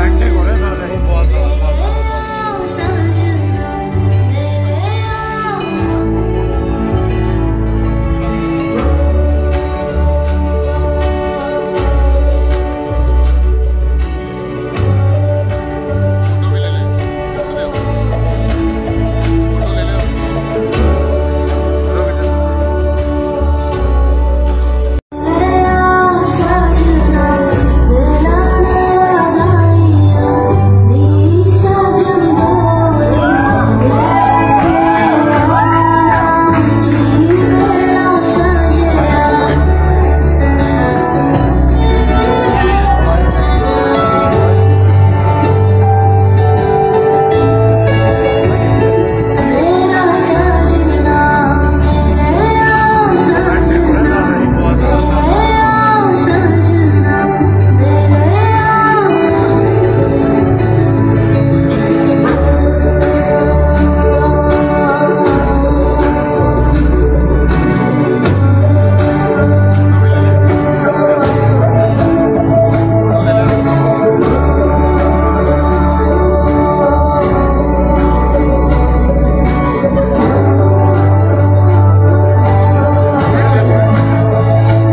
work to